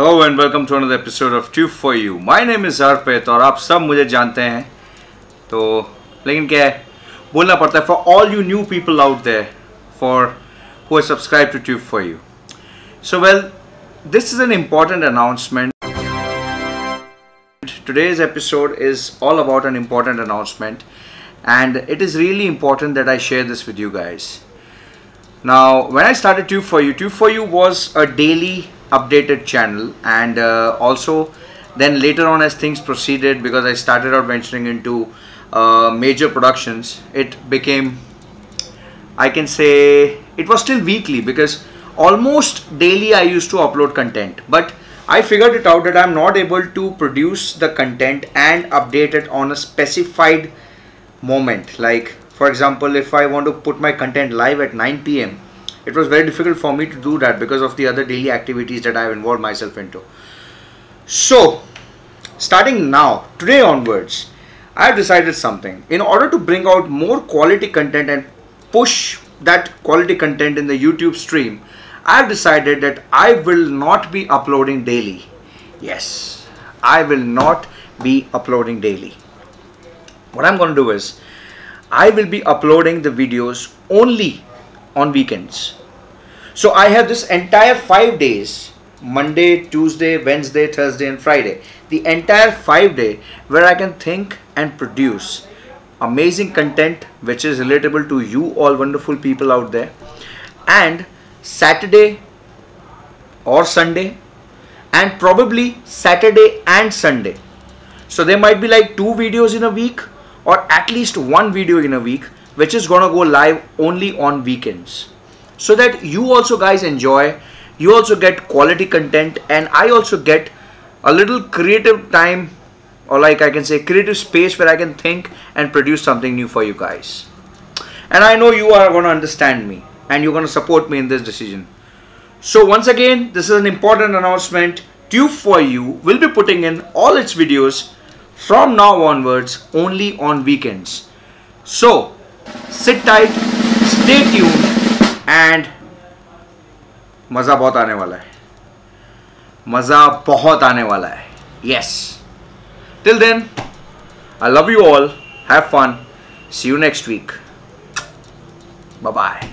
Hello and welcome to another episode of tube for you my name is Arpit और आप सब मुझे जानते हैं। तो लेकिन क्या है? बोलना पड़ता है for all you new people out there for who subscribe to tube for you so well this is an important announcement today's episode is all about an important announcement and it is really important that i share this with you guys. Now when i started Tube4You tube for you was a daily updated channel, and uh, also then later on, as things proceeded, because I started out venturing into uh, major productions, it became, I can say, it was still weekly because almost daily I used to upload content, but I figured it out that I'm not able to produce the content and update it on a specified moment. Like, for example, if I want to put my content live at 9 pm, it was very difficult for me to do that because of the other daily activities that I've involved myself into. So, starting now, today onwards, I've decided something. In order to bring out more quality content and push that quality content in the YouTube stream, I've decided that I will not be uploading daily. Yes, I will not be uploading daily. What I'm going to do is, I will be uploading the videos only on weekends. So I have this entire five days Monday, Tuesday, Wednesday, Thursday, and Friday. The entire five day where I can think and produce amazing content which is relatable to you all wonderful people out there. And Saturday or Sunday, and probably Saturday and Sunday. So there might be like two videos in a week or at least one video in a week which is gonna go live only on weekends. So that you also guys enjoy you also get quality content and I also get a little creative time or like I can say creative space where I can think and produce something new for you guys. And I know you are gonna understand me and you're gonna support me in this decision. So once again this is an important announcement Tube4You will be putting in all its videos from now onwards only on weekends. So sit tight stay tuned and मज़ा बहुत आने वाला है। मज़ा बहुत आने वाला है। Yes till then I love you all have fun see you next week bye